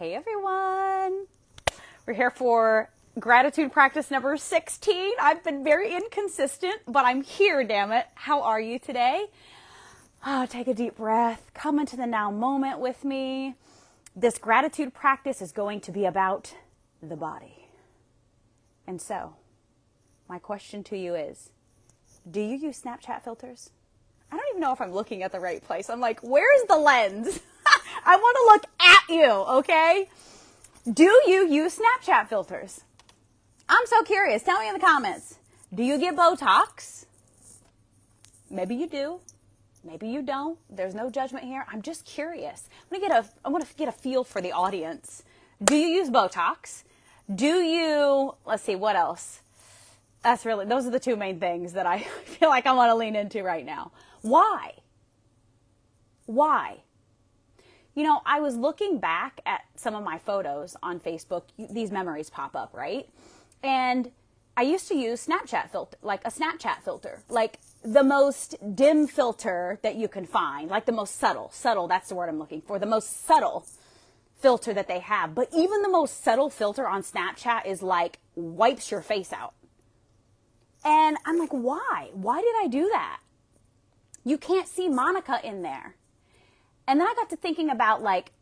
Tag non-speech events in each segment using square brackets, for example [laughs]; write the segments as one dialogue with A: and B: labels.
A: Hey everyone. We're here for gratitude practice number 16. I've been very inconsistent, but I'm here, damn it. How are you today? Oh, take a deep breath. Come into the now moment with me. This gratitude practice is going to be about the body. And so, my question to you is Do you use Snapchat filters? I don't even know if I'm looking at the right place. I'm like, where's the lens? [laughs] I want to look at you, okay? Do you use Snapchat filters? I'm so curious. Tell me in the comments. Do you get Botox? Maybe you do. Maybe you don't. There's no judgment here. I'm just curious. I want to get a I want to get a feel for the audience. Do you use Botox? Do you let's see what else? That's really those are the two main things that I [laughs] feel like I want to lean into right now. Why? Why? You know, I was looking back at some of my photos on Facebook. These memories pop up, right? And I used to use Snapchat filter, like a Snapchat filter, like the most dim filter that you can find, like the most subtle, subtle, that's the word I'm looking for, the most subtle filter that they have. But even the most subtle filter on Snapchat is like wipes your face out. And I'm like, why? Why did I do that? You can't see Monica in there. And then I got to thinking about like,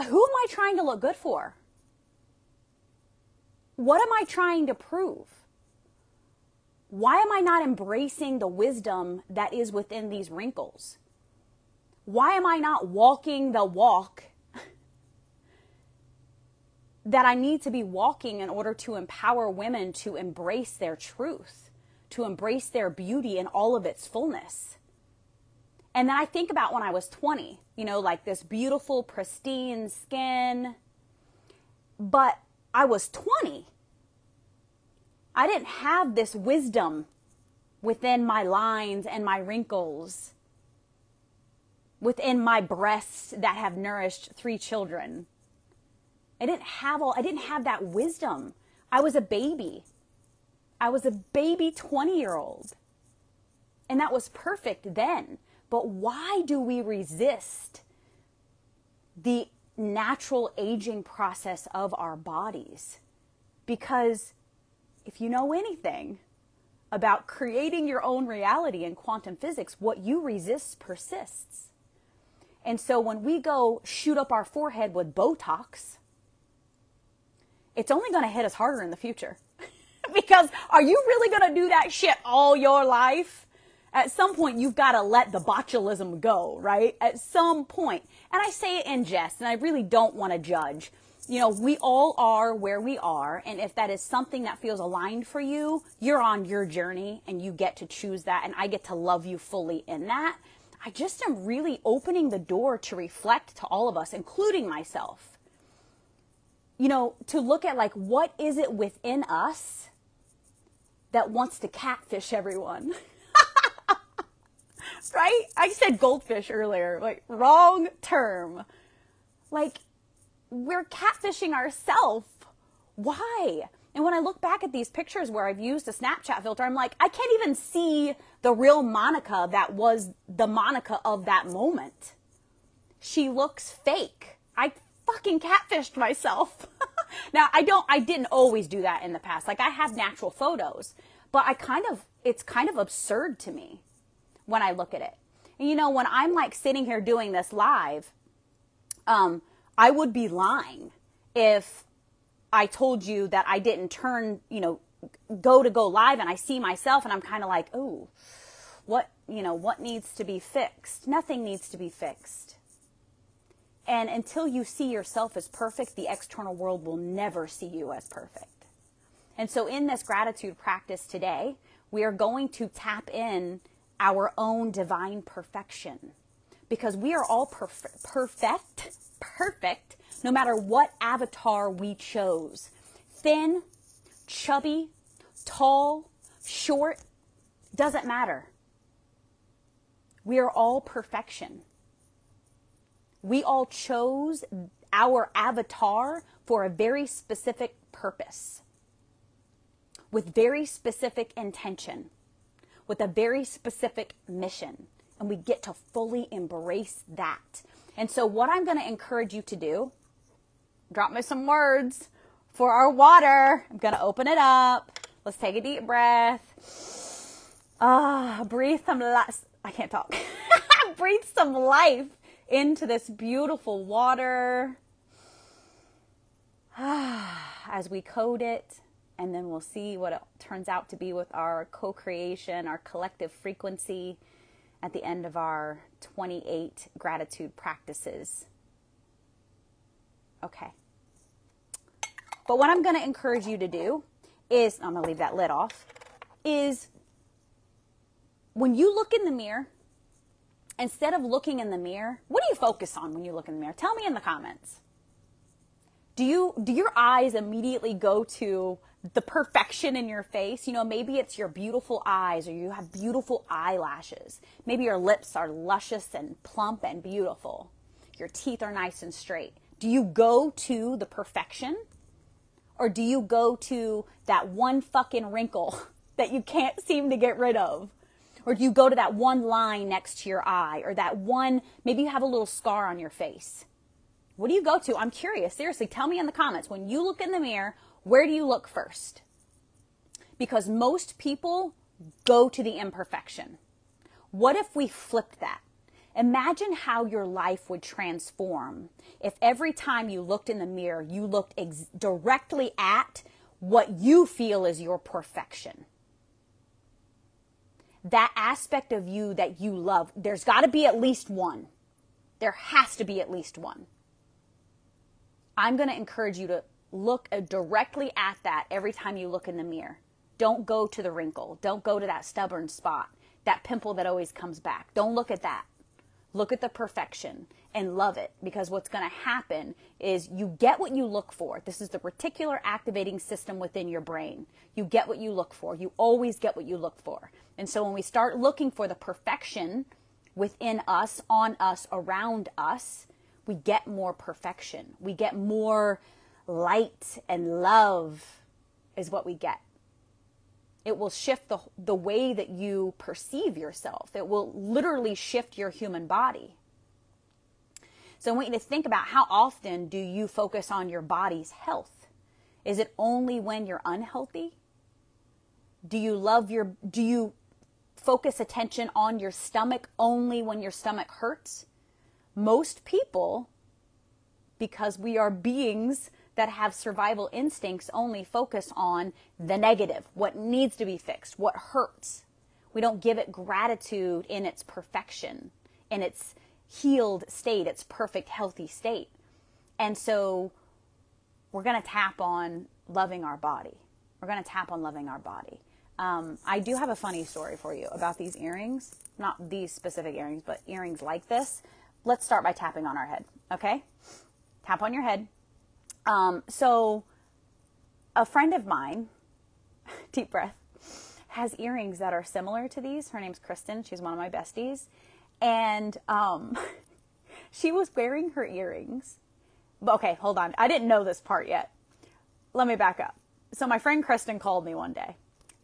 A: who am I trying to look good for? What am I trying to prove? Why am I not embracing the wisdom that is within these wrinkles? Why am I not walking the walk [laughs] that I need to be walking in order to empower women to embrace their truth, to embrace their beauty in all of its fullness? And then I think about when I was 20, you know, like this beautiful, pristine skin. But I was 20. I didn't have this wisdom within my lines and my wrinkles, within my breasts that have nourished three children. I didn't have all, I didn't have that wisdom. I was a baby. I was a baby 20 year old. And that was perfect then. But why do we resist the natural aging process of our bodies? Because if you know anything about creating your own reality in quantum physics, what you resist persists. And so when we go shoot up our forehead with Botox, it's only going to hit us harder in the future. [laughs] because are you really going to do that shit all your life? At some point, you've got to let the botulism go, right? At some point. And I say it in jest, and I really don't want to judge. You know, we all are where we are, and if that is something that feels aligned for you, you're on your journey and you get to choose that, and I get to love you fully in that. I just am really opening the door to reflect to all of us, including myself. You know, to look at like, what is it within us that wants to catfish everyone? [laughs] right? I said goldfish earlier, like wrong term. Like we're catfishing ourselves. Why? And when I look back at these pictures where I've used a Snapchat filter, I'm like, I can't even see the real Monica that was the Monica of that moment. She looks fake. I fucking catfished myself. [laughs] now, I don't, I didn't always do that in the past. Like, I have natural photos, but I kind of, it's kind of absurd to me when I look at it. And you know, when I'm like sitting here doing this live, um, I would be lying if I told you that I didn't turn, you know, go to go live and I see myself and I'm kind of like, oh, what, you know, what needs to be fixed? Nothing needs to be fixed. And until you see yourself as perfect, the external world will never see you as perfect. And so in this gratitude practice today, we are going to tap in our own divine perfection because we are all perf- perfect, perfect, no matter what avatar we chose. Thin, chubby, tall, short, doesn't matter. We are all perfection. We all chose our avatar for a very specific purpose, with very specific intention with a very specific mission. And we get to fully embrace that. And so, what I'm going to encourage you to do drop me some words for our water. I'm going to open it up. Let's take a deep breath. Ah, breathe some life. I can't talk. [laughs] breathe some life into this beautiful water. Ah, [sighs] as we code it, and then we'll see what it turns out to be with our co creation, our collective frequency at the end of our 28 gratitude practices. Okay. But what I'm going to encourage you to do is, I'm going to leave that lid off, is when you look in the mirror, instead of looking in the mirror, what do you focus on when you look in the mirror? Tell me in the comments. Do you do your eyes immediately go to the perfection in your face? You know, maybe it's your beautiful eyes or you have beautiful eyelashes. Maybe your lips are luscious and plump and beautiful. Your teeth are nice and straight. Do you go to the perfection? Or do you go to that one fucking wrinkle [laughs] that you can't seem to get rid of? Or do you go to that one line next to your eye or that one, maybe you have a little scar on your face? What do you go to? I'm curious. Seriously, tell me in the comments. When you look in the mirror, where do you look first? Because most people go to the imperfection. What if we flipped that? Imagine how your life would transform if every time you looked in the mirror, you looked ex- directly at what you feel is your perfection. That aspect of you that you love, there's got to be at least one. There has to be at least one. I'm going to encourage you to look directly at that every time you look in the mirror. Don't go to the wrinkle. Don't go to that stubborn spot, that pimple that always comes back. Don't look at that. Look at the perfection and love it because what's going to happen is you get what you look for. This is the reticular activating system within your brain. You get what you look for. You always get what you look for. And so when we start looking for the perfection within us, on us, around us, we get more perfection. We get more light and love is what we get it will shift the, the way that you perceive yourself. It will literally shift your human body. So I want you to think about how often do you focus on your body's health? Is it only when you're unhealthy? Do you love your, do you focus attention on your stomach only when your stomach hurts? Most people, because we are beings that have survival instincts only focus on the negative, what needs to be fixed, what hurts. We don't give it gratitude in its perfection, in its healed state, its perfect, healthy state. And so we're going to tap on loving our body. We're going to tap on loving our body. Um, I do have a funny story for you about these earrings. Not these specific earrings, but earrings like this. Let's start by tapping on our head, okay? Tap on your head. Um, so, a friend of mine, [laughs] deep breath, has earrings that are similar to these. Her name's Kristen. She's one of my besties. And um, [laughs] she was wearing her earrings. Okay, hold on. I didn't know this part yet. Let me back up. So, my friend Kristen called me one day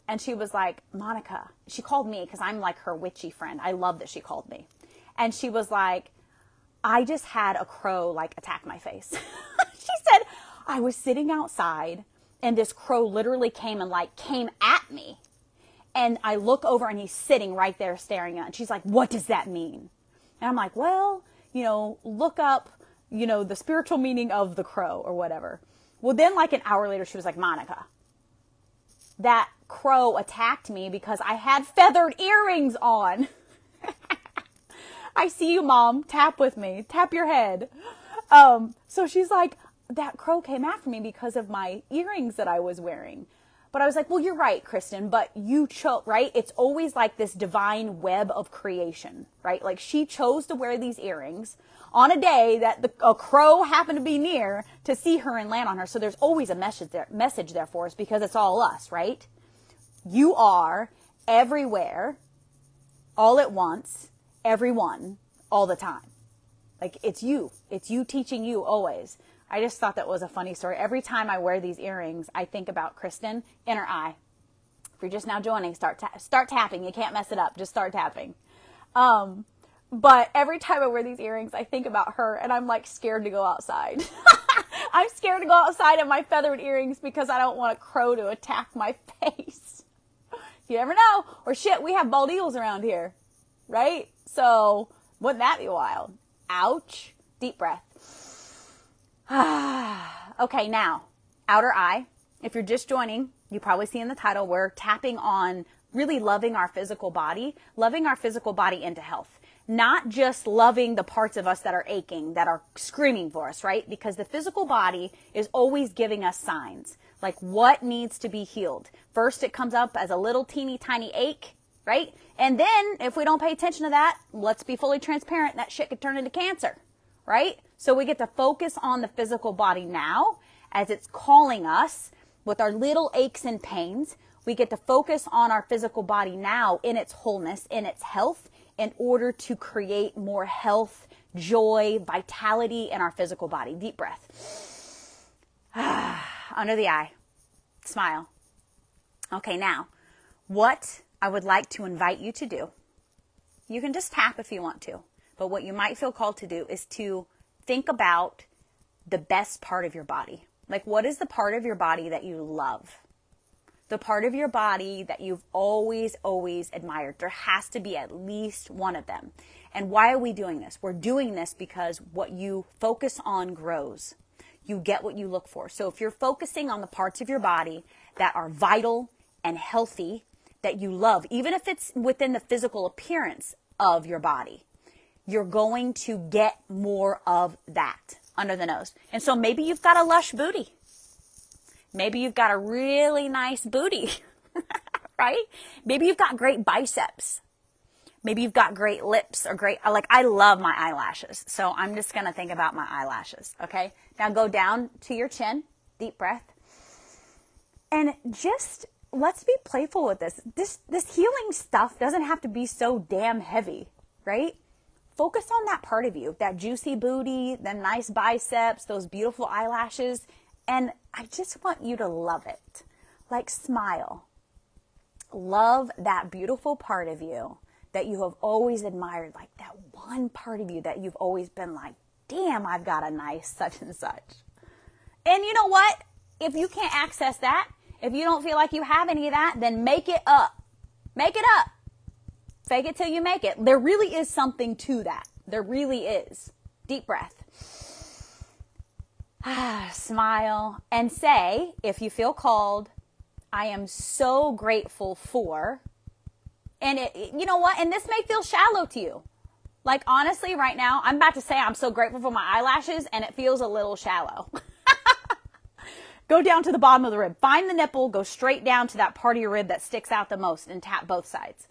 A: and she was like, Monica, she called me because I'm like her witchy friend. I love that she called me. And she was like, I just had a crow like attack my face. [laughs] she said, I was sitting outside and this crow literally came and like came at me. And I look over and he's sitting right there staring at. And she's like, "What does that mean?" And I'm like, "Well, you know, look up, you know, the spiritual meaning of the crow or whatever." Well, then like an hour later she was like, "Monica, that crow attacked me because I had feathered earrings on." [laughs] I see you, mom. Tap with me. Tap your head. Um, so she's like, that crow came after me because of my earrings that I was wearing. But I was like, well, you're right, Kristen, but you chose, right? It's always like this divine web of creation, right? Like she chose to wear these earrings on a day that the, a crow happened to be near to see her and land on her. So there's always a message there, message there for us because it's all us, right? You are everywhere, all at once, everyone, all the time. Like it's you. It's you teaching you always. I just thought that was a funny story. Every time I wear these earrings, I think about Kristen in her eye. If you're just now joining, start ta- start tapping. You can't mess it up. Just start tapping. Um, but every time I wear these earrings, I think about her, and I'm like scared to go outside. [laughs] I'm scared to go outside in my feathered earrings because I don't want a crow to attack my [laughs] face. You never know. Or shit, we have bald eagles around here, right? So wouldn't that be wild? Ouch. Deep breath. [sighs] okay, now, outer eye. If you're just joining, you probably see in the title, we're tapping on really loving our physical body, loving our physical body into health. Not just loving the parts of us that are aching, that are screaming for us, right? Because the physical body is always giving us signs, like what needs to be healed. First, it comes up as a little teeny tiny ache, right? And then, if we don't pay attention to that, let's be fully transparent, that shit could turn into cancer, right? So we get to focus on the physical body now as it's calling us with our little aches and pains. We get to focus on our physical body now in its wholeness, in its health, in order to create more health, joy, vitality in our physical body. Deep breath. [sighs] Under the eye. Smile. Okay, now, what I would like to invite you to do, you can just tap if you want to, but what you might feel called to do is to think about the best part of your body. Like, what is the part of your body that you love? The part of your body that you've always, always admired. There has to be at least one of them. And why are we doing this? We're doing this because what you focus on grows. You get what you look for. So if you're focusing on the parts of your body that are vital and healthy, that you love, even if it's within the physical appearance of your body, you're going to get more of that under the nose. And so maybe you've got a lush booty. Maybe you've got a really nice booty, [laughs] right? Maybe you've got great biceps. Maybe you've got great lips or great, like I love my eyelashes. So I'm just going to think about my eyelashes. Okay. Now go down to your chin, deep breath. And just let's be playful with this. This, this healing stuff doesn't have to be so damn heavy, right? Focus on that part of you, that juicy booty, the nice biceps, those beautiful eyelashes. And I just want you to love it. Like smile. Love that beautiful part of you that you have always admired, like that one part of you that you've always been like, damn, I've got a nice [laughs] such and such. And you know what? If you can't access that, if you don't feel like you have any of that, then make it up. Make it up. Fake it till you make it. There really is something to that. There really is. Deep breath. [sighs] Smile and say, if you feel called, I am so grateful for. And it, you know what? And this may feel shallow to you. Like honestly, right now, I'm about to say I'm so grateful for my eyelashes and it feels a little shallow. [laughs] go down to the bottom of the rib. Find the nipple, go straight down to that part of your rib that sticks out the most and tap both sides.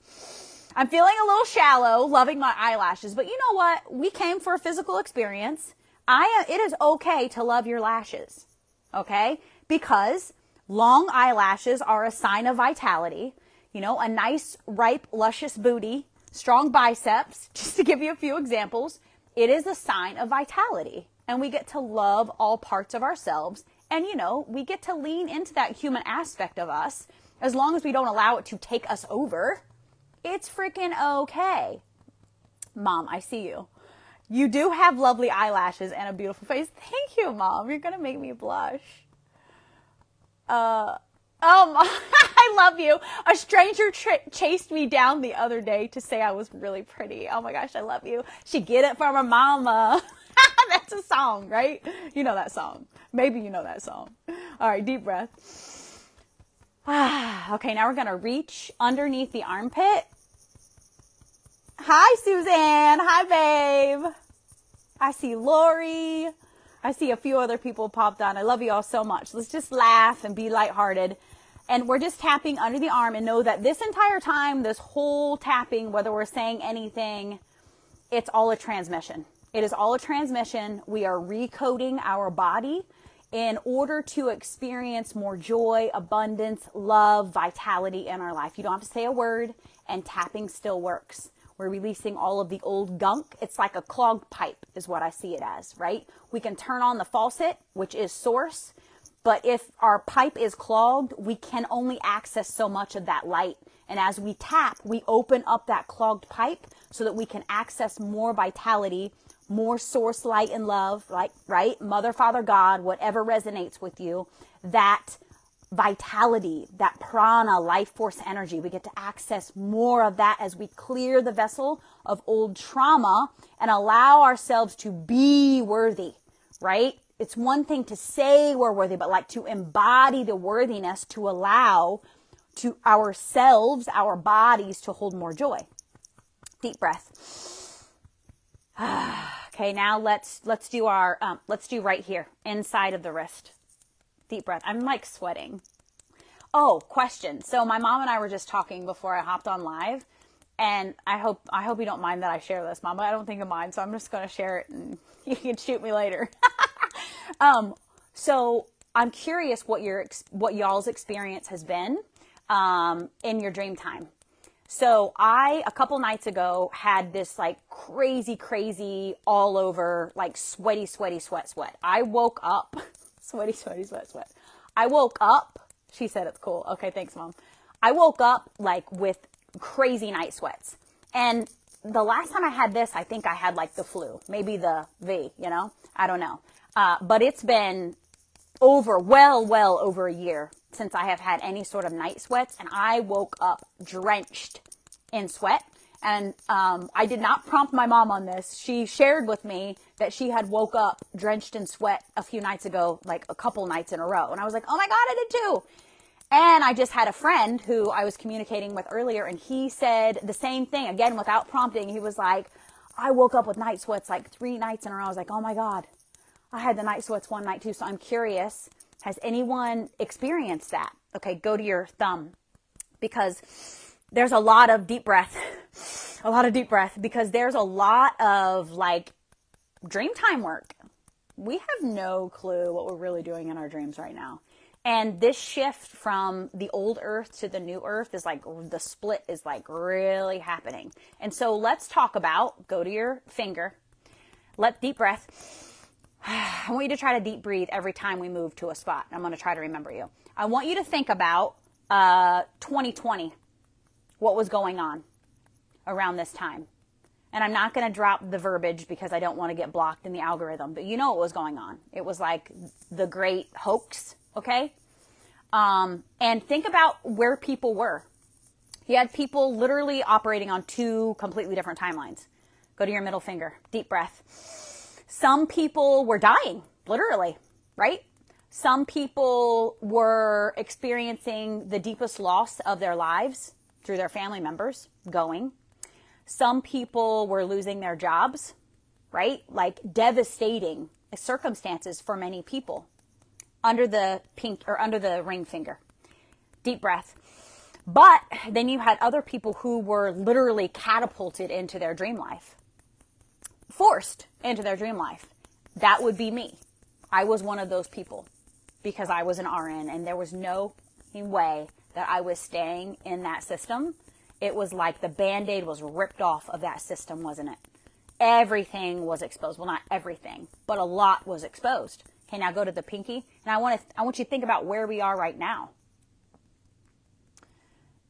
A: I'm feeling a little shallow, loving my eyelashes, but you know what? We came for a physical experience. I, uh, it is okay to love your lashes. Okay? Because long eyelashes are a sign of vitality. You know, a nice, ripe, luscious booty, strong biceps, [laughs] just to give you a few examples. It is a sign of vitality. And we get to love all parts of ourselves. And, you know, we get to lean into that human aspect of us as long as we don't allow it to take us over it's freaking okay. Mom, I see you. You do have lovely eyelashes and a beautiful face. [laughs] Thank you, Mom. You're going to make me blush. Uh, um, [laughs] I love you. A stranger tra- chased me down the other day to say I was really pretty. Oh my gosh, I love you. She get it from her mama. [laughs] That's a song, right? You know that song. Maybe you know that song. All right, deep breath. [sighs] Okay, now we're going to reach underneath the armpit Hi, Suzanne. Hi, babe. I see Lori. I see a few other people popped on. I love you all so much. Let's just laugh and be lighthearted. And we're just tapping under the arm and know that this entire time, this whole tapping, whether we're saying anything, it's all a transmission. It is all a transmission. We are recoding our body in order to experience more joy, abundance, love, vitality in our life. You don't have to say a word, and tapping still works. We're releasing all of the old gunk. It's like a clogged pipe, is what I see it as, right? We can turn on the faucet, which is source, but if our pipe is clogged, we can only access so much of that light. And as we tap, we open up that clogged pipe so that we can access more vitality, more source light and love, like, right? Mother, Father, God, whatever resonates with you, that vitality, that prana, life force energy. We get to access more of that as we clear the vessel of old trauma and allow ourselves to be worthy, right? It's one thing to say we're worthy, but like to embody the worthiness to allow to ourselves, our bodies to hold more joy. Deep breath. [sighs] okay, now let's let's do our um, let's do right here inside of the wrist. Deep breath. I'm like sweating. Oh, question. So my mom and I were just talking before I hopped on live, and I hope I hope you don't mind that I share this, Mom. But I don't think of mine, so I'm just going to share it, and [laughs] you can shoot me later. [laughs] um, so I'm curious what your what y'all's experience has been um, in your dream time. So I a couple nights ago had this like crazy, crazy all over like sweaty, sweaty, sweat, sweat. I woke up [laughs] sweaty, sweaty, sweat, sweat. I woke up. She said it's cool. Okay, thanks, mom. I woke up like with crazy night sweats. And the last time I had this, I think I had like the flu, maybe the V, you know? I don't know. Uh, but it's been over, well, well over a year since I have had any sort of night sweats, and I woke up drenched in sweat. And um, I did not prompt my mom on this. She shared with me that she had woke up drenched in sweat a few nights ago, like a couple nights in a row. And I was like, oh my God, I did too. And I just had a friend who I was communicating with earlier, and he said the same thing again without prompting. He was like, I woke up with night sweats like three nights in a row. I was like, oh my God, I had the night sweats one night too. So I'm curious has anyone experienced that? Okay, go to your thumb because there's a lot of deep breath, [laughs] a lot of deep breath because there's a lot of like dream time work. We have no clue what we're really doing in our dreams right now. And this shift from the old earth to the new earth is like the split is like really happening. And so let's talk about go to your finger, let deep breath [sighs] I want you to try to deep breathe every time we move to a spot. I'm going to try to remember you. I want you to think about uh, 2020, what was going on around this time. And I'm not going to drop the verbiage because I don't want to get blocked in the algorithm, but you know what was going on. It was like the great hoax, okay? Um, and think about where people were. You had people literally operating on two completely different timelines. Go to your middle finger, deep breath. Some people were dying, literally, right? Some people were experiencing the deepest loss of their lives through their family members going. Some people were losing their jobs, right? Like devastating circumstances for many people under the pink or under the ring finger. Deep breath. But then you had other people who were literally catapulted into their dream life forced into their dream life. That would be me. I was one of those people because I was an RN and there was no way that I was staying in that system. It was like the band aid was ripped off of that system, wasn't it? Everything was exposed. Well, not everything, but a lot was exposed. Okay, now go to the pinky. And I want to, I want you to think about where we are right now.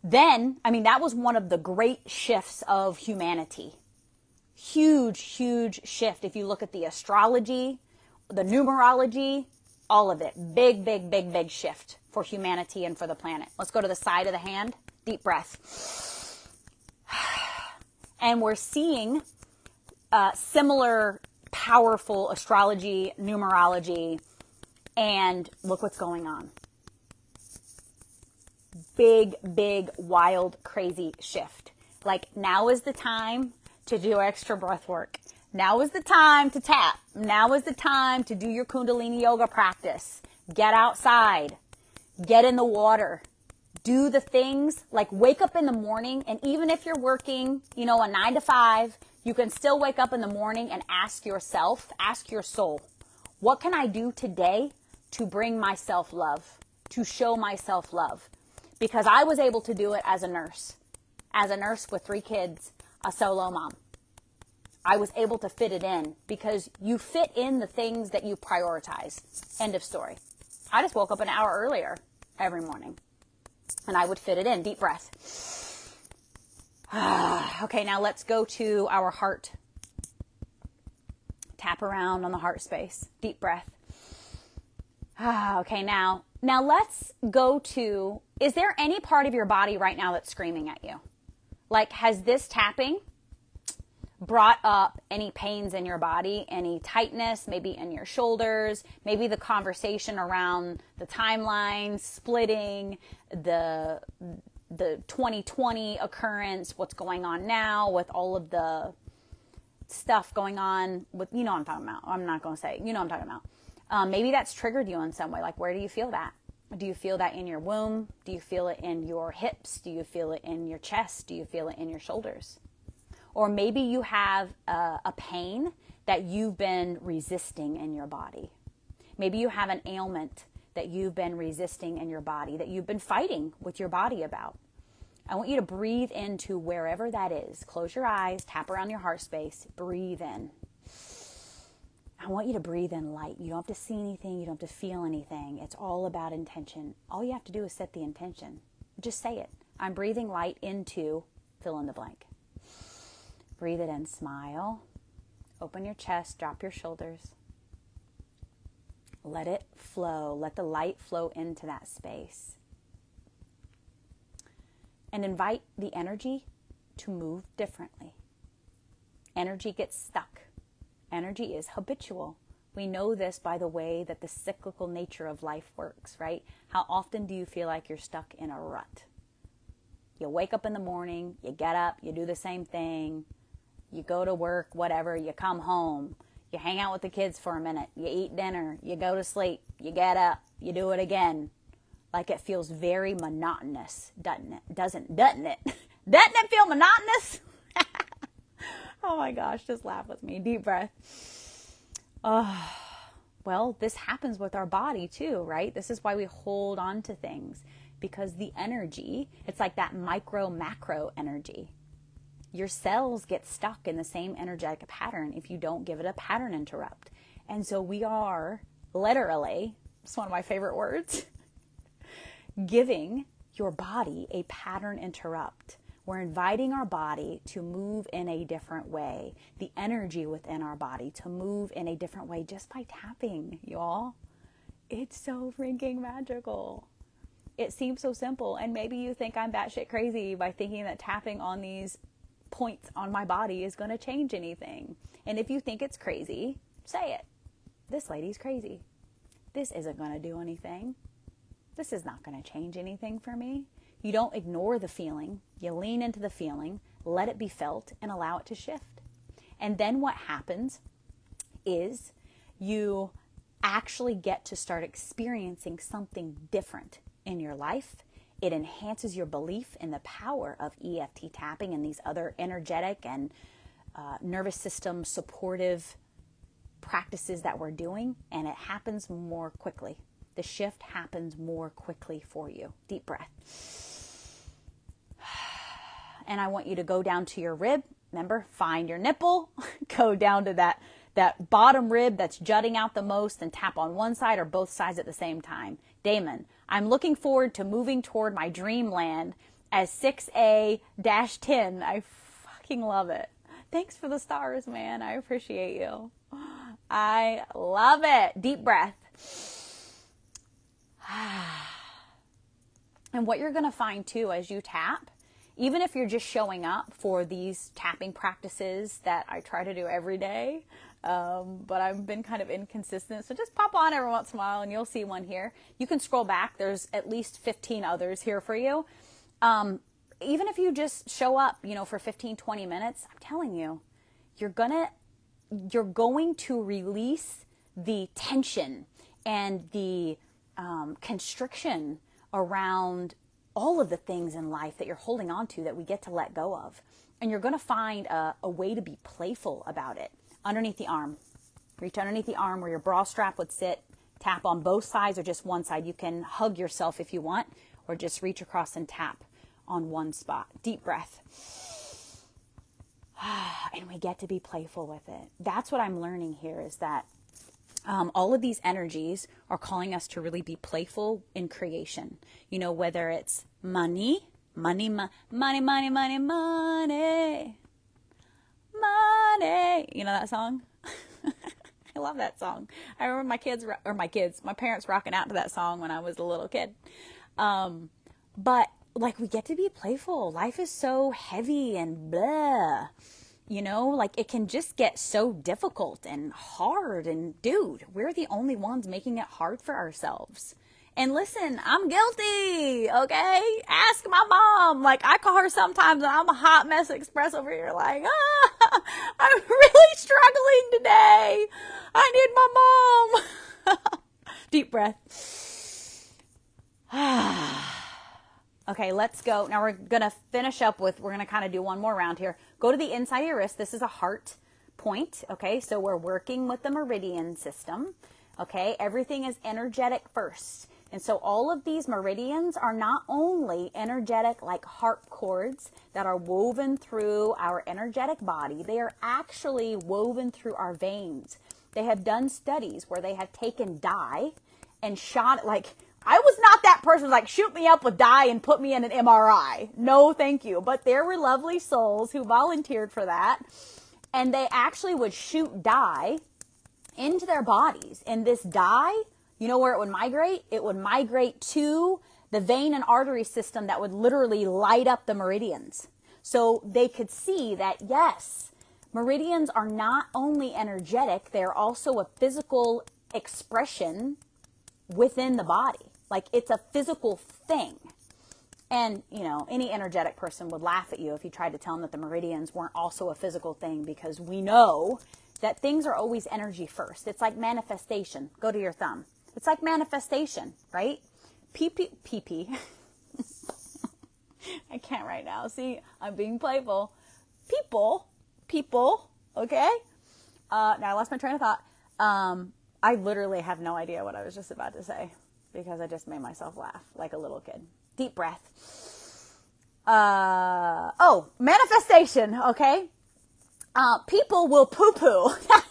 A: Then, I mean, that was one of the great shifts of humanity huge, huge shift. If you look at the astrology, the numerology, all of it. Big, big, big, big shift for humanity and for the planet. Let's go to the side of the hand. Deep breath. [sighs] And we're seeing uh, similar powerful astrology, numerology, and look what's going on. Big, big, wild, crazy shift. Like now is the time to do extra breath work. Now is the time to tap. Now is the time to do your Kundalini yoga practice. Get outside. Get in the water. Do the things like wake up in the morning. And even if you're working, you know, a nine to five, you can still wake up in the morning and ask yourself, ask your soul, what can I do today to bring myself love, to show myself love? Because I was able to do it as a nurse, as a nurse with three kids a solo mom. I was able to fit it in because you fit in the things that you prioritize. End of story. I just woke up an hour earlier every morning and I would fit it in. Deep breath. [sighs] okay, now let's go to our heart. Tap around on the heart space. Deep breath. [sighs] Okay, now, now let's go to is there any part of your body right now that's screaming at you? Like, has this tapping brought up any pains in your body, any tightness, maybe in your shoulders, maybe the conversation around the timeline splitting, the the 2020 occurrence, what's going on now with all of the stuff going on with you know what I'm talking about. I'm not going to say, you know what I'm talking about. Um, maybe that's triggered you in some way. Like, where do you feel that? Do you feel that in your womb? Do you feel it in your hips? Do you feel it in your chest? Do you feel it in your shoulders? Or maybe you have a, a pain that you've been resisting in your body. Maybe you have an ailment that you've been resisting in your body, that you've been fighting with your body about. I want you to breathe into wherever that is. Close your eyes, tap around your heart space, breathe in. I want you to breathe in light. You don't have to see anything, you don't have to feel anything. It's all about intention. All you have to do is set the intention. Just say it. I'm breathing light into fill in the blank. Breathe it in, smile. Open your chest, drop your shoulders. Let it flow. Let the light flow into that space. And invite the energy to move differently. Energy gets stuck. Energy is habitual. We know this by the way that the cyclical nature of life works, right? How often do you feel like you're stuck in a rut? You wake up in the morning, you get up, you do the same thing, you go to work, whatever, you come home, you hang out with the kids for a minute, you eat dinner, you go to sleep, you get up, you do it again. Like it feels very monotonous, doesn't it? Doesn't doesn't it? [laughs] doesn't it feel monotonous? [laughs] oh my gosh, just laugh with me. Deep breath. Oh, well, this happens with our body too, right? This is why we hold on to things because the energy, it's like that micro macro energy your cells get stuck in the same energetic pattern if you don't give it a pattern interrupt. And so we are literally, it's one of my favorite words, [laughs] giving your body a pattern interrupt. We're inviting our body to move in a different way, the energy within our body to move in a different way just by tapping, y'all. It's so freaking magical. It seems so simple, and maybe you think I'm batshit crazy by thinking that tapping on these points on my body is going to change anything. And if you think it's crazy, say it. This lady's crazy. This isn't going to do anything. This is not going to change anything for me. You don't ignore the feeling. You lean into the feeling, let it be felt, and allow it to shift. And then what happens is you actually get to start experiencing something different in your life it enhances your belief in the power of EFT tapping and these other energetic and uh, nervous system supportive practices that we're doing, and it happens more quickly. The shift happens more quickly for you. Deep breath. [sighs] And I want you to go down to your rib. Remember, find your nipple, [laughs] go down to that that bottom rib that's jutting out the most and tap on one side or both sides at the same time. Damon, I'm looking forward to moving toward my dreamland as 6A 10. I fucking love it. Thanks for the stars, man. I appreciate you. I love it. Deep breath. [sighs] And what you're going to find too as you tap, even if you're just showing up for these tapping practices that I try to do every day, um, but I've been kind of inconsistent. So just pop on every once in a while and you'll see one here. You can scroll back. There's at least 15 others here for you. Um, even if you just show up, you know, for 15, 20 minutes, I'm telling you, you're gonna, you're going to release the tension and the um, constriction around all of the things in life that you're holding on to that we get to let go of. And you're going to find a, a way to be playful about it underneath the arm. Reach underneath the arm where your bra strap would sit. Tap on both sides or just one side. You can hug yourself if you want, or just reach across and tap on one spot. Deep breath. [sighs] And we get to be playful with it. That's what I'm learning here is that um, all of these energies are calling us to really be playful in creation. You know, whether it's money, money, money, money, money, money, money, money. You know that song? [laughs] I love that song. I remember my kids, or my kids, my parents rocking out to that song when I was a little kid. Um, but like we get to be playful. Life is so heavy and blah. You know, like it can just get so difficult and hard. And dude, we're the only ones making it hard for ourselves. And listen, I'm guilty, okay? Ask my mom. Like, I call her sometimes and I'm a hot mess express over here, like, ah, [laughs] I'm really struggling today. I need my mom. [laughs] Deep breath. [sighs] okay, let's go. Now we're going to finish up with, we're going to kind of do one more round here. Go to the inside of your wrist. This is a heart point, okay? So we're working with the meridian system, okay? Everything is energetic first. And so all of these meridians are not only energetic like harp chords that are woven through our energetic body, they are actually woven through our veins. They have done studies where they have taken dye and shot like I was not that person like shoot me up with dye and put me in an MRI. No, thank you. But there were lovely souls who volunteered for that. And they actually would shoot dye into their bodies. And this dye you know where it would migrate? It would migrate to the vein and artery system that would literally light up the meridians. So they could see that, yes, meridians are not only energetic, they're also a physical expression within the body. Like it's a physical thing. And, you know, any energetic person would laugh at you if you tried to tell them that the meridians weren't also a physical thing because we know that things are always energy first. It's like manifestation. Go to your thumb. It's like manifestation, right? PP, PP. [laughs] I can't right now. See, I'm being playful. People, people, okay? Uh, now I lost my train of thought. Um, I literally have no idea what I was just about to say because I just made myself laugh like a little kid. Deep breath. Uh, oh, manifestation, okay? Uh, people will poo poo. [laughs]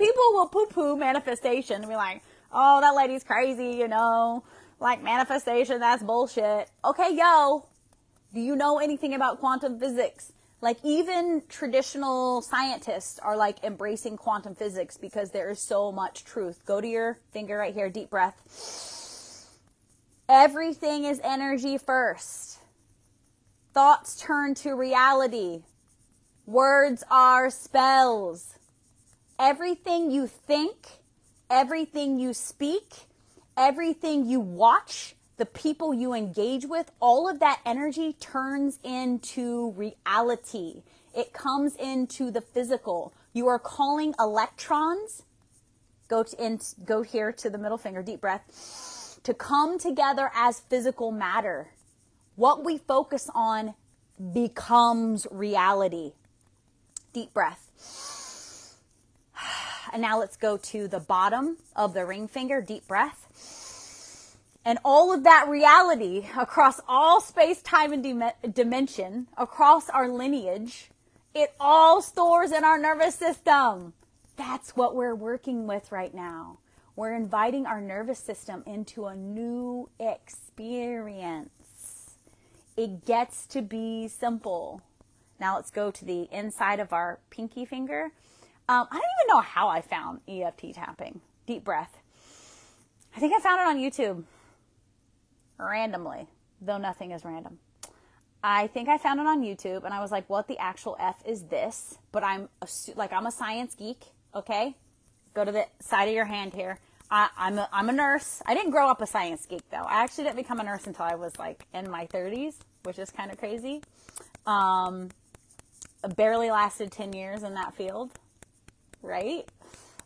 A: people will poo poo manifestation and be like, oh, that lady's crazy, you know, like manifestation, that's bullshit. Okay, yo, do you know anything about quantum physics? Like even traditional scientists are like embracing quantum physics because there is so much truth. Go to your finger right here, deep breath. Everything is energy first. Thoughts turn to reality. Words are spells everything you think, everything you speak, everything you watch, the people you engage with, all of that energy turns into reality. It comes into the physical. You are calling electrons, go to, in, go here to the middle finger, deep breath, to come together as physical matter. What we focus on becomes reality. Deep breath. And now let's go to the bottom of the ring finger, deep breath. And all of that reality across all space, time, and dim- dimension, across our lineage, it all stores in our nervous system. That's what we're working with right now. We're inviting our nervous system into a new experience. It gets to be simple. Now let's go to the inside of our pinky finger. Um, I don't even know how I found EFT tapping. Deep breath. I think I found it on YouTube randomly, though nothing is random. I think I found it on YouTube and I was like, what the actual F is this? But I'm a, like, I'm a science geek. Okay. Go to the side of your hand here. I, am a, I'm a nurse. I didn't grow up a science geek though. I actually didn't become a nurse until I was like in my 30s, which is kind of crazy. Um, barely lasted 10 years in that field right?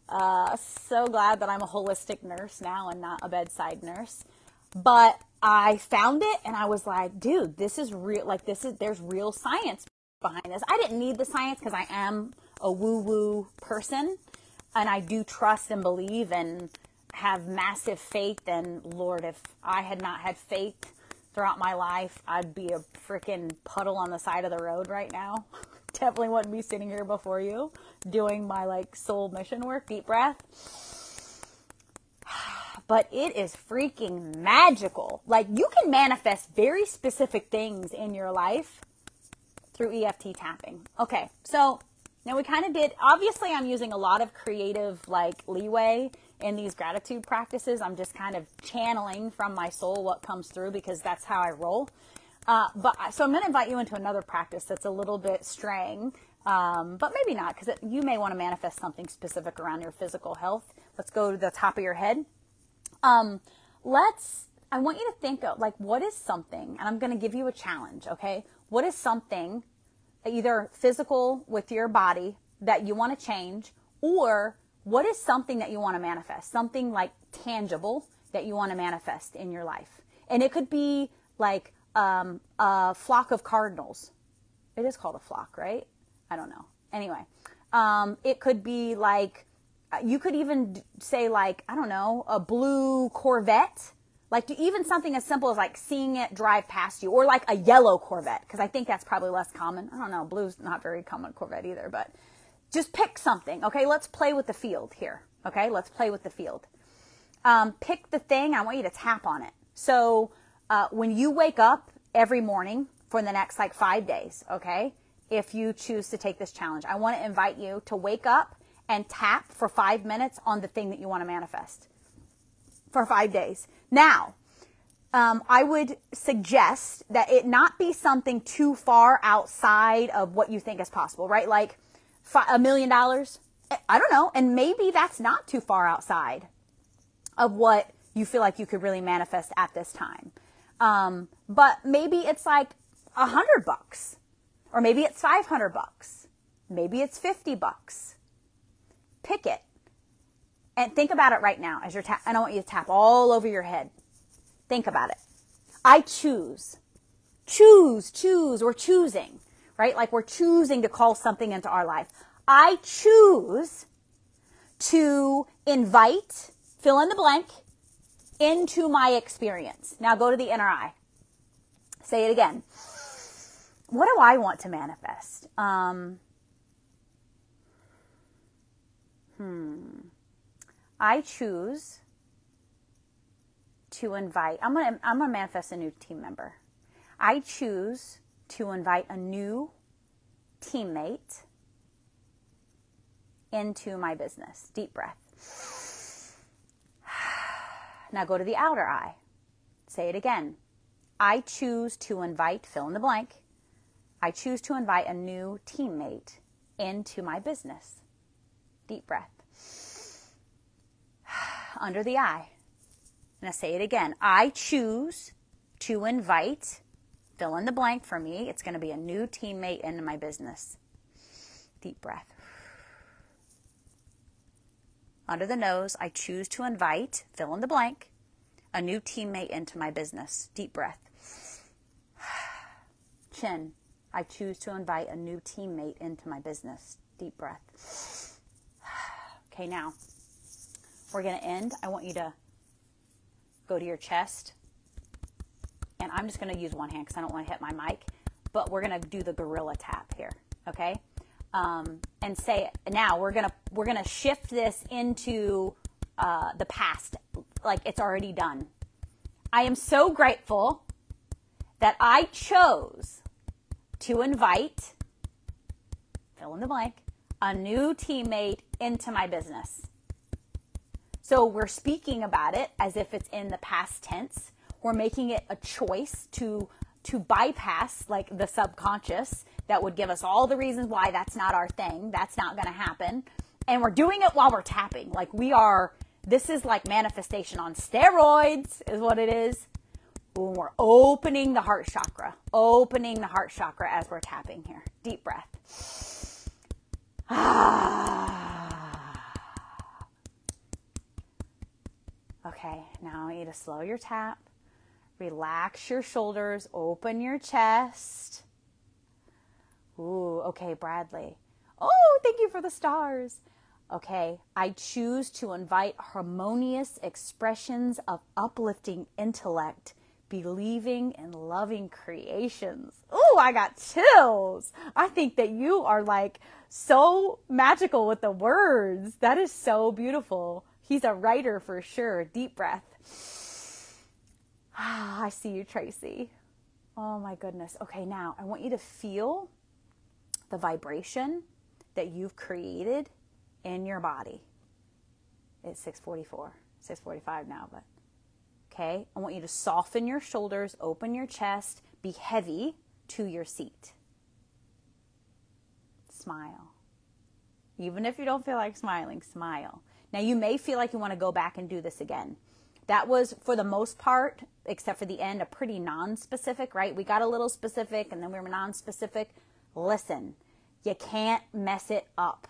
A: Uh, so glad that I'm a holistic nurse now and not a bedside nurse. But I found it and I was like, dude, this is real. Like, this is, there's real science behind this. I didn't need the science because I am a woo woo person and I do trust and believe and have massive faith. And Lord, if I had not had faith throughout my life, I'd be a freaking puddle on the side of the road right now. [laughs] Definitely wouldn't be sitting here before you doing my like soul mission work. Deep breath. [sighs] But it is freaking magical. Like you can manifest very specific things in your life through EFT tapping. Okay, so Now we kind of did, obviously, I'm using a lot of creative like leeway in these gratitude practices. I'm just kind of channeling from my soul what comes through because that's how I roll. Uh, but so I'm going to invite you into another practice that's a little bit straying, um, but maybe not because you may want to manifest something specific around your physical health. Let's go to the top of your head. Um, let's. I want you to think of like what is something, and I'm going to give you a challenge. Okay, what is something, either physical with your body that you want to change, or what is something that you want to manifest? Something like tangible that you want to manifest in your life, and it could be like um, a flock of cardinals. It is called a flock, right? I don't know. Anyway, um, it could be like, uh, you could even say, like, I don't know, a blue Corvette. Like, even something as simple as like seeing it drive past you, or like a yellow Corvette, because I think that's probably less common. I don't know, blue's not very common Corvette either, but just pick something. Okay, let's play with the field here. Okay, let's play with the field. Um, pick the thing, I want you to tap on it. So, uh, when you wake up every morning for the next like five days, okay? If you choose to take this challenge, I want to invite you to wake up and tap for five minutes on the thing that you want to manifest for five days. Now, um, I would suggest that it not be something too far outside of what you think is possible, right? Like a million dollars. I don't know. And maybe that's not too far outside of what you feel like you could really manifest at this time. Um, but maybe it's like a hundred bucks, or maybe it's 500 bucks. Maybe it's 50 bucks. Pick it and think about it right now as you're tap. I don't want you to tap all over your head. Think about it. I choose, choose, choose. We're choosing, right? Like we're choosing to call something into our life. I choose to invite, fill in the blank, into my experience. Now go to the eye. Say it again. What do I want to manifest? Um, hmm. I choose to invite. I'm gonna. I'm gonna manifest a new team member. I choose to invite a new teammate into my business. Deep breath. Now go to the outer eye. Say it again. I choose to invite, fill in the blank. I choose to invite a new teammate into my business. Deep breath. [sighs] Under the eye. And I say it again. I choose to invite, fill in the blank for me. It's going to be a new teammate into my business. Deep breath. Under the nose, I choose to invite, fill in the blank, a new teammate into my business. Deep breath. [sighs] Chin, I choose to invite a new teammate into my business. Deep breath. [sighs] Okay, now we're going to end. I want you to go to your chest. And I'm just going to use one hand because I don't want to hit my mic. But we're going to do the gorilla tap here. Okay? Um, and say now we're gonna we're gonna shift this into uh, the past. Like it's already done. I am so grateful that i chose to invite fill in the blank a new teammate into my business. So we're speaking about it as if it's in the past tense. We're making it a choice to to bypass like the subconscious that would give us all the reasons why that's not our thing, that's not going to happen. And we're doing it while we're tapping. Like we are, this is like manifestation on steroids, is what it is. When we're opening the heart chakra, opening the heart chakra as we're tapping here. Deep breath. Ah. [sighs] Okay, now I want you to slow your tap. Relax your shoulders, open your chest. Ooh, okay, Bradley. Oh, thank you for the stars. Okay, I choose to invite harmonious expressions of uplifting intellect, believing and loving creations. Ooh, I got chills. I think that you are like so magical with the words. That is so beautiful. He's a writer for sure. Deep breath. [sighs] Ah, I see you, Tracy. Oh my goodness. Okay, now I want you to feel the vibration that you've created in your body. It's 644, 645 now, but okay. I want you to soften your shoulders, open your chest, be heavy to your seat. Smile. Even if you don't feel like smiling, smile. Now, you may feel like you want to go back and do this again. That was, for the most part, except for the end, a pretty non specific, right? We got a little specific and then we were non specific. Listen, you can't mess it up.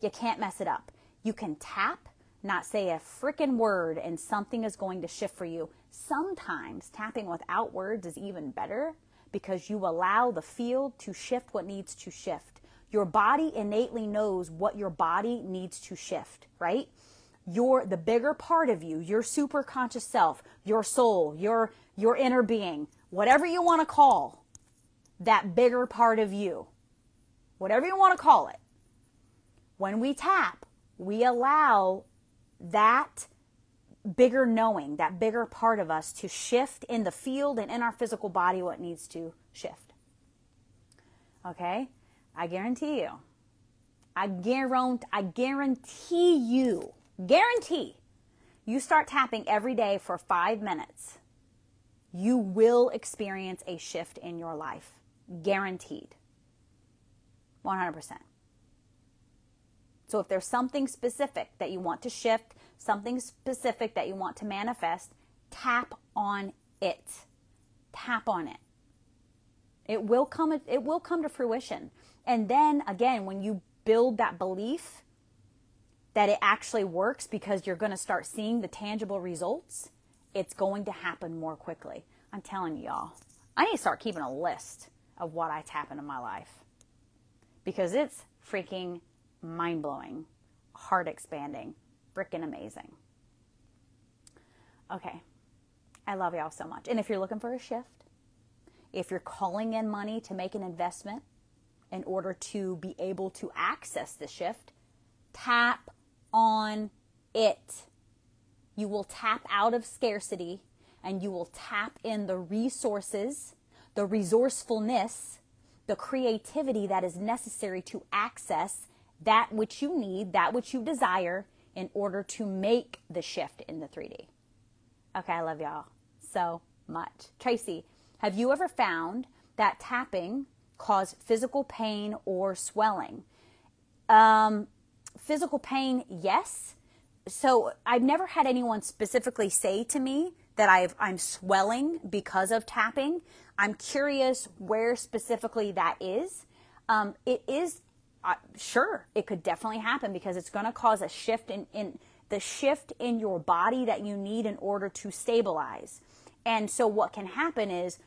A: You can't mess it up. You can tap, not say a freaking word, and something is going to shift for you. Sometimes tapping without words is even better because you allow the field to shift what needs to shift. Your body innately knows what your body needs to shift, right? Your the bigger part of you, your super conscious self, your soul, your your inner being, whatever you want to call that bigger part of you, whatever you want to call it. When we tap, we allow that bigger knowing, that bigger part of us to shift in the field and in our physical body what needs to shift. Okay? I guarantee you. I guarantee I guarantee you. Guarantee. You start tapping every day for 5 minutes. You will experience a shift in your life. Guaranteed. 100%. So if there's something specific that you want to shift, something specific that you want to manifest, tap on it. Tap on it. It will come it will come to fruition. And then again, when you build that belief that it actually works because you're going to start seeing the tangible results, it's going to happen more quickly. I'm telling you, y'all. I need to start keeping a list of what I tap into my life because it's freaking mind blowing, heart expanding, freaking amazing. Okay. I love y'all so much. And if you're looking for a shift, if you're calling in money to make an investment, in order to be able to access the shift, tap on it. You will tap out of scarcity and you will tap in the resources, the resourcefulness, the creativity that is necessary to access that which you need, that which you desire in order to make the shift in the 3D. Okay, I love y'all so much. Tracy, have you ever found that tapping cause physical pain or swelling. Um, physical pain, yes. So I've never had anyone specifically say to me that i am swelling because of tapping. I'm curious where specifically that is. Um, it is, uh, sure, it could definitely happen because it's going to cause a shift in, in the shift in your body that you need in order to stabilize. And so what can happen is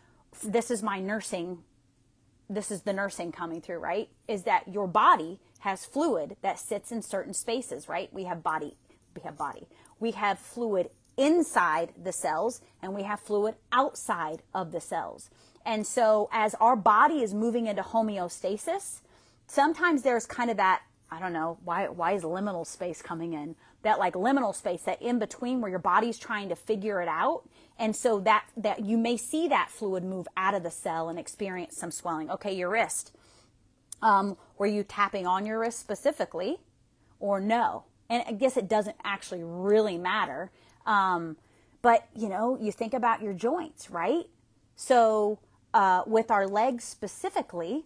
A: this is my nursing this is the nursing coming through, right? Is that your body has fluid that sits in certain spaces, right? We have body, we have body. We have fluid inside the cells and we have fluid outside of the cells. And so as our body is moving into homeostasis, sometimes there's kind of that, I don't know, why, why is liminal space coming in? That like liminal space, that in between where your body's trying to figure it out and so that, that you may see that fluid move out of the cell and experience some swelling. Okay, your wrist. Um, were you tapping on your wrist specifically or no? And I guess it doesn't actually really matter. Um, but you know, you think about your joints, right? So uh, with our legs specifically,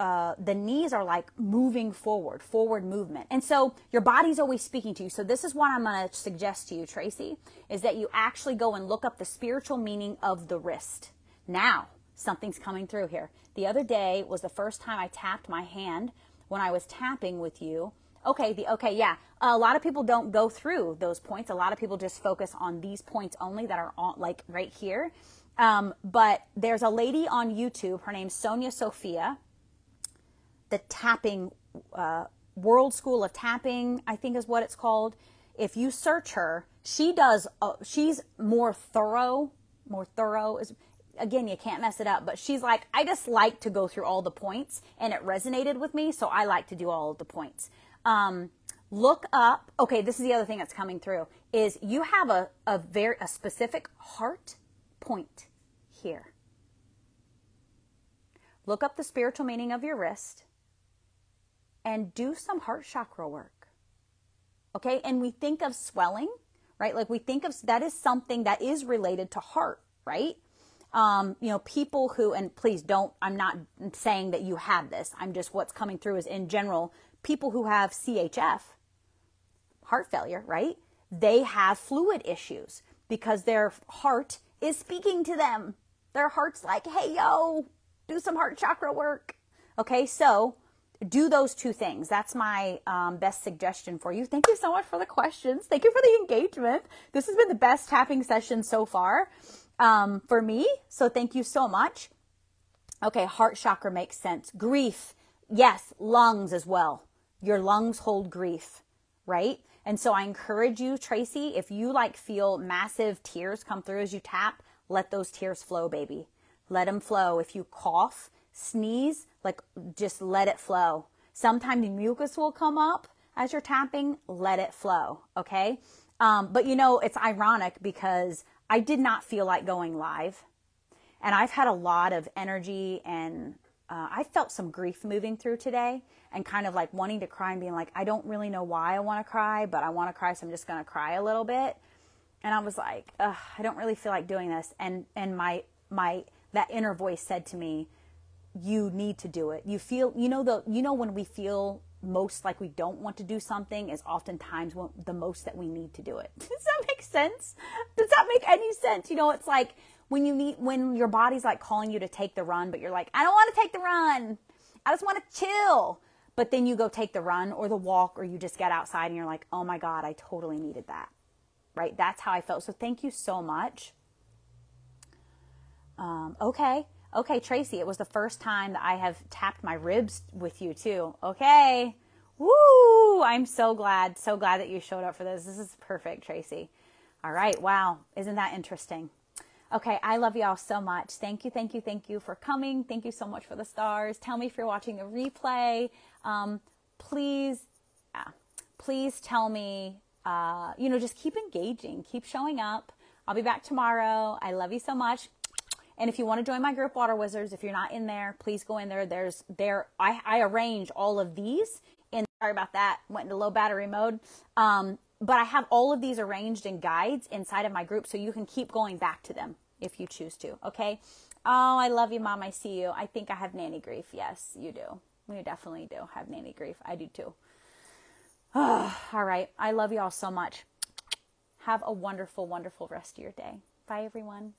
A: uh, the knees are like moving forward, forward movement. And so your body's always speaking to you. So this is what I'm going to suggest to you, Tracy, is that you actually go and look up the spiritual meaning of the wrist. Now, something's coming through here. The other day was the first time I tapped my hand when I was tapping with you. Okay, the okay, yeah. A lot of people don't go through those points. A lot of people just focus on these points only that are on like right here. Um, but there's a lady on YouTube. Her name's Sonia Sophia the tapping uh, World School of Tapping, I think is what it's called. If you search her, she does. Uh, she's more thorough. More thorough is again you can't mess it up. But she's like, I just like to go through all the points, and it resonated with me, so I like to do all the points. Um, look up. Okay, this is the other thing that's coming through is you have a a very a specific heart point here. Look up the spiritual meaning of your wrist and do some heart chakra work. Okay. And we think of swelling, right? Like we think of that is something that is related to heart, right? Um, you know, people who, and please don't, I'm not saying that you have this. I'm just what's coming through is in general, people who have CHF, heart failure, right? They have fluid issues because their heart is speaking to them. Their heart's like, hey, yo, do some heart chakra work. Okay, so do those two things. That's my um, best suggestion for you. Thank you so much for the questions. Thank you for the engagement. This has been the best tapping session so far um, for me. So thank you so much. Okay, heart chakra makes sense. Grief, yes, lungs as well. Your lungs hold grief, right? And so I encourage you, Tracy, if you like feel massive tears come through as you tap, let those tears flow, baby. Let them flow. If you cough, sneeze, like just let it flow. Sometimes the mucus will come up as you're tapping, let it flow, okay? Um, but you know, it's ironic because I did not feel like going live. And I've had a lot of energy and uh, I felt some grief moving through today and kind of like wanting to cry and being like, I don't really know why I want to cry, but I want to cry, so I'm just going to cry a little bit. And I was like, I don't really feel like doing this. And, and my, my, that inner voice said to me, you need to do it. You feel, you know, the, you know, when we feel most like we don't want to do something is oftentimes the most that we need to do it. [laughs] Does that make sense? Does that make any sense? You know, it's like when you need, when your body's like calling you to take the run, but you're like, I don't want to take the run. I just want to chill. But then you go take the run or the walk or you just get outside and you're like, oh my God, I totally needed that. Right? That's how I felt. So thank you so much. Um, okay. Okay, Tracy, it was the first time that I have tapped my ribs with you too. Okay. Woo! I'm so glad, so glad that you showed up for this. This is perfect, Tracy. All right. Wow. Isn't that interesting? Okay, I love y'all so much. Thank you, thank you, thank you for coming. Thank you so much for the stars. Tell me if you're watching the replay. Um, please, uh, please tell me, uh, you know, just keep engaging, keep showing up. I'll be back tomorrow. I love you so much. And if you want to join my group, Water Wizards, if you're not in there, please go in there. There's there. I, I arrange all of these. And sorry about that. Went into low battery mode. Um, but I have all of these arranged in guides inside of my group, so you can keep going back to them if you choose to. Okay. Oh, I love you, mom. I see you. I think I have nanny grief. Yes, you do. You definitely do have nanny grief. I do too. Oh, [sighs] all right. I love you all so much. Have a wonderful, wonderful rest of your day. Bye, everyone.